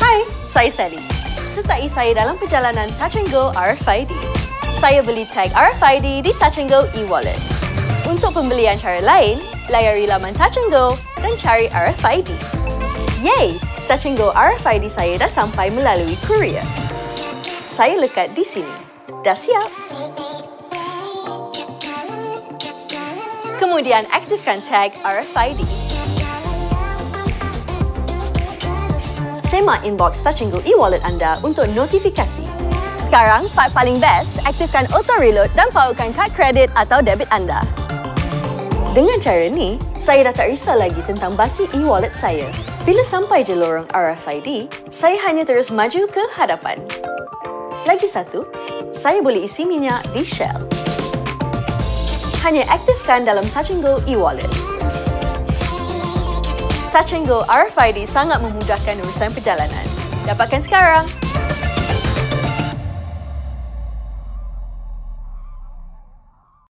Hai, saya Sally. Sertai saya dalam perjalanan Touch and Go RFID. Saya beli tag RFID di Touch and Go e-wallet. Untuk pembelian cara lain, layari laman Touch and Go dan cari RFID. Yay! Touch and Go RFID saya dah sampai melalui courier. Saya lekat di sini. Dah siap? Kemudian aktifkan tag RFID. Semak inbox Touch and Go e-wallet anda untuk notifikasi. Sekarang, part paling best, aktifkan auto reload dan pautkan kad kredit atau debit anda. Dengan cara ni, saya dah tak risau lagi tentang baki e-wallet saya. Bila sampai je lorong RFID, saya hanya terus maju ke hadapan. Lagi satu, saya boleh isi minyak di Shell. Hanya aktifkan dalam Touch Go e-wallet. Touch and Go RFID sangat memudahkan urusan perjalanan. Dapatkan sekarang!